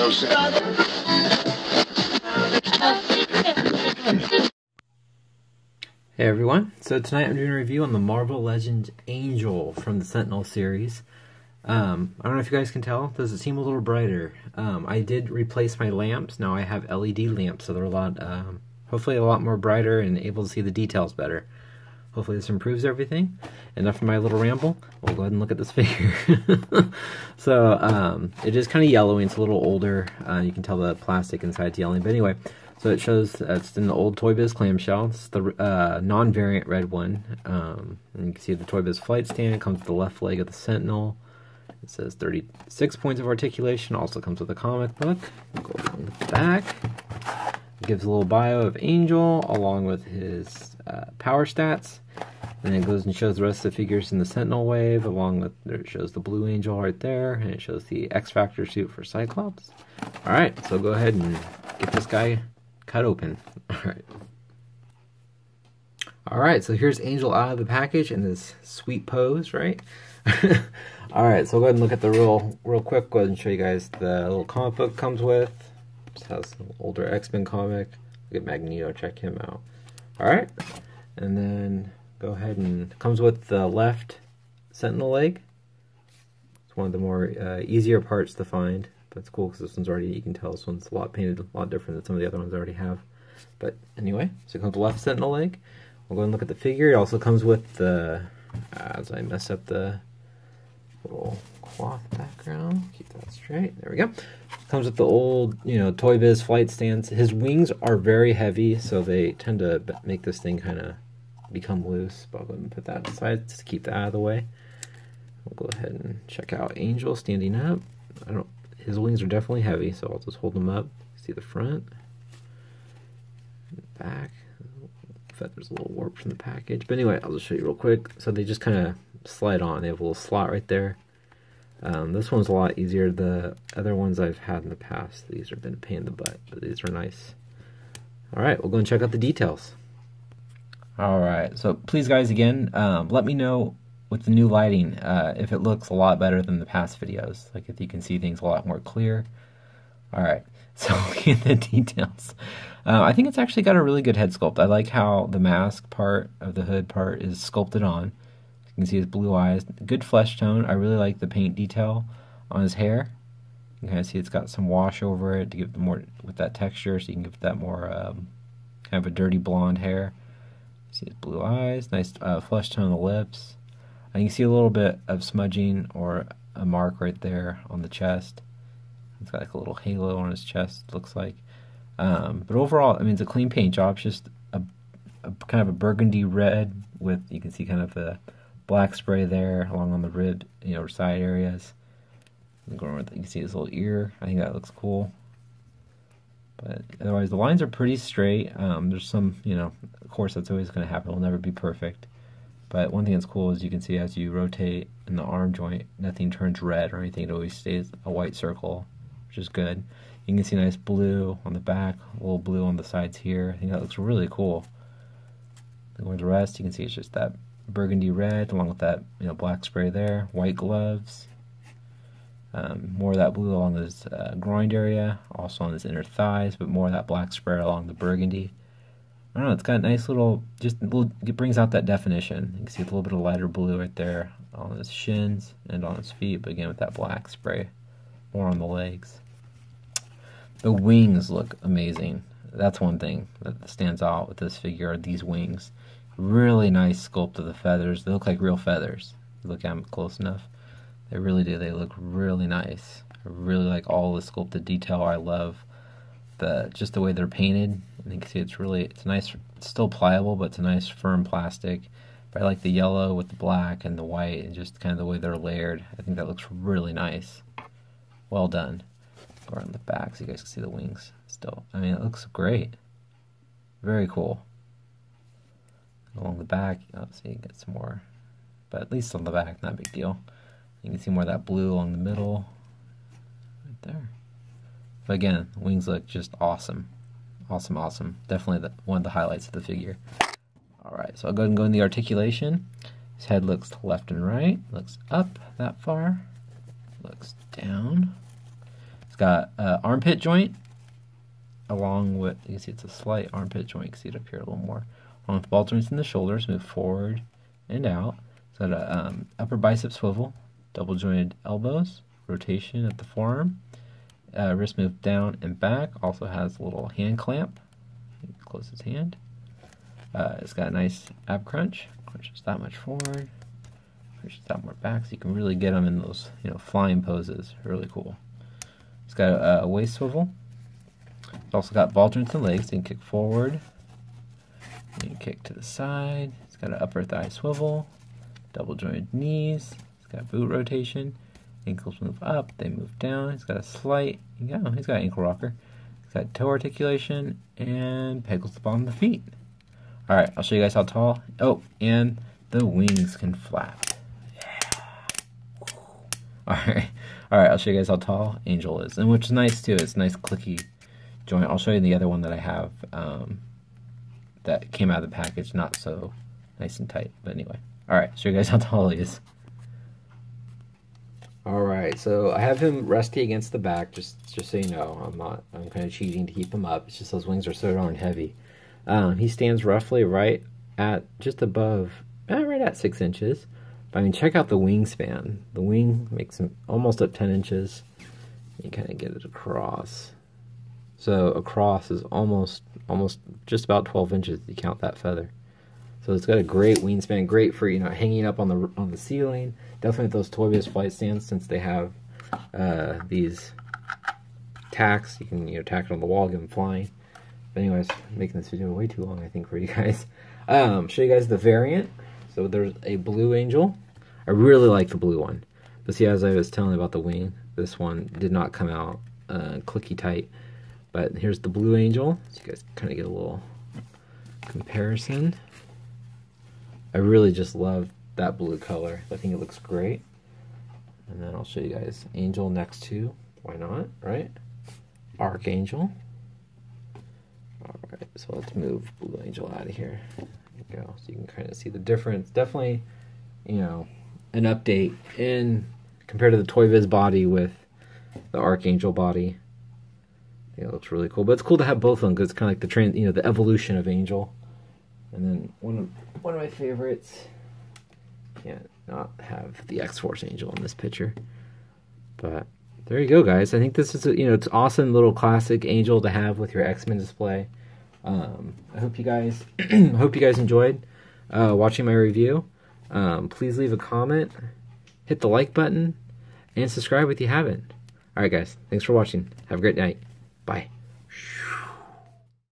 Hey everyone, so tonight I'm doing a review on the Marvel Legends Angel from the Sentinel series. Um, I don't know if you guys can tell, does it seem a little brighter? Um, I did replace my lamps, now I have LED lamps, so they're a lot, um, hopefully a lot more brighter and able to see the details better. Hopefully this improves everything. Enough of my little ramble, we'll go ahead and look at this figure. so, um, it is kind of yellowy, it's a little older, uh, you can tell the plastic inside inside's yellow, but anyway, so it shows it's in the old Toy Biz clamshell. It's the uh, non-variant red one. Um, and you can see the Toy Biz flight stand. It comes with the left leg of the Sentinel. It says 36 points of articulation. Also comes with a comic book. Go along the back. Gives a little bio of Angel along with his uh, power stats. And then it goes and shows the rest of the figures in the Sentinel wave, along with it shows the Blue Angel right there, and it shows the X Factor suit for Cyclops. All right, so go ahead and get this guy cut open. All right. All right, so here's Angel out of the package in this sweet pose, right? All right, so go ahead and look at the real, real quick. Go ahead and show you guys the little comic book comes with. Just has an older X-Men comic. Look at Magneto, check him out. All right, and then go ahead and comes with the left Sentinel leg. It's one of the more uh, easier parts to find. That's cool because this one's already, you can tell this one's a lot painted, a lot different than some of the other ones I already have. But anyway, so it comes with left sentinel leg. We'll go and look at the figure. It also comes with the, as I mess up the little cloth background, keep that straight. There we go. Comes with the old, you know, Toy Biz flight stands. His wings are very heavy, so they tend to make this thing kind of become loose. But I'll go and put that aside just to keep that out of the way. We'll go ahead and check out Angel standing up. I don't his wings are definitely heavy, so I'll just hold them up. See the front, the back. Feather's a little warped from the package. But anyway, I'll just show you real quick. So they just kind of slide on. They have a little slot right there. Um, this one's a lot easier. The other ones I've had in the past, these have been a pain in the butt, but these are nice. All right, we'll go and check out the details. All right, so please, guys, again, um, let me know with the new lighting, uh, if it looks a lot better than the past videos, like if you can see things a lot more clear. All right, so looking at the details, uh, I think it's actually got a really good head sculpt. I like how the mask part of the hood part is sculpted on. Can see his blue eyes, good flesh tone. I really like the paint detail on his hair. You can kind of see it's got some wash over it to give the more with that texture, so you can give that more um, kind of a dirty blonde hair. See his blue eyes, nice uh, flesh tone on the lips. And you can see a little bit of smudging or a mark right there on the chest. It's got like a little halo on his chest, looks like. Um, but overall, I mean, it's a clean paint job. It's just a, a, kind of a burgundy red with, you can see kind of the black spray there along on the rib, you know, side areas. Going, You can see his little ear. I think that looks cool. But otherwise, the lines are pretty straight. Um, there's some, you know, of course, that's always going to happen. It'll never be perfect. But one thing that's cool is you can see as you rotate in the arm joint, nothing turns red or anything. It always stays a white circle, which is good. You can see nice blue on the back, a little blue on the sides here. I think that looks really cool. And with the rest, you can see it's just that burgundy red along with that you know black spray there, white gloves. Um, more of that blue along his uh, groin area, also on his inner thighs, but more of that black spray along the burgundy. I don't know, it's got a nice little, just little, it brings out that definition. You can see a little bit of lighter blue right there on his shins and on his feet, but again with that black spray, more on the legs. The wings look amazing. That's one thing that stands out with this figure are these wings. Really nice sculpt of the feathers. They look like real feathers. look at them close enough. They really do. They look really nice. I really like all the sculpted detail. I love the just the way they're painted. And you can see it's really it's nice. It's still pliable, but it's a nice firm plastic. But I like the yellow with the black and the white, and just kind of the way they're layered. I think that looks really nice. Well done. Go around the back so you guys can see the wings. Still, I mean, it looks great. Very cool. Along the back, obviously, you get some more, but at least on the back, not a big deal. You can see more of that blue along the middle, right there. But again, wings look just awesome. Awesome, awesome. Definitely the, one of the highlights of the figure. Alright, so I'll go and go in the articulation. His head looks left and right, looks up that far, looks down. It's got uh, armpit joint, along with you can see it's a slight armpit joint. You can see it up here a little more. With ball joints in the shoulders, move forward and out. Got a um, upper bicep swivel, double jointed elbows, rotation at the forearm, uh, wrist move down and back. Also has a little hand clamp. Close his hand. Uh, it's got a nice ab crunch. Crunches that much forward. Crunches that more back, so you can really get them in those you know flying poses. Really cool. It's got a, a waist swivel. It's also got ball joints and legs. So you can kick forward. Kick to the side. It's got an upper thigh swivel. Double jointed knees. It's got boot rotation. Ankles move up, they move down. He's got a slight, yeah, he's got ankle rocker. He's got toe articulation and peg holes the bottom of the feet. All right, I'll show you guys how tall. Oh, and the wings can flap. Yeah. All right, all right, I'll show you guys how tall Angel is, and which is nice too. It's nice clicky joint. I'll show you the other one that I have um, that came out of the package, not so nice and tight. But anyway, all right, show you guys how tall he is. All right, so I have him resting against the back, just just so you know. I'm not, I'm kind of cheating to keep him up. It's just those wings are so darn heavy. Um, he stands roughly right at just above, eh, right at six inches. But I mean, check out the wingspan. The wing makes him almost up 10 inches. You kind of get it across. So across is almost, almost just about 12 inches. You count that feather. So it's got a great wingspan, great for you know hanging up on the on the ceiling. Definitely those Toy Biz flight stands since they have uh, these tacks. You can you know tack it on the wall, get them flying. But anyways, making this video way too long, I think, for you guys. Um, show you guys the variant. So there's a blue angel. I really like the blue one. But see, as I was telling about the wing, this one did not come out uh, clicky tight. But here's the blue angel. So you guys kind of get a little comparison. I really just love that blue color. I think it looks great. And then I'll show you guys Angel next to, why not, right? Archangel. Alright, so let's move Blue Angel out of here. There go. So you can kind of see the difference. Definitely, you know, an update in compared to the Toy Biz body with the Archangel body. Think it looks really cool. But it's cool to have both of them because it's kind of like the trend, you know, the evolution of Angel. And then one of one of my favorites. Can't not have the X Force Angel in this picture, but there you go, guys. I think this is a, you know it's awesome little classic Angel to have with your X Men display. Um, I hope you guys hope you guys enjoyed uh, watching my review. Um, please leave a comment, hit the like button, and subscribe if you haven't. All right, guys. Thanks for watching. Have a great night. 拜。咻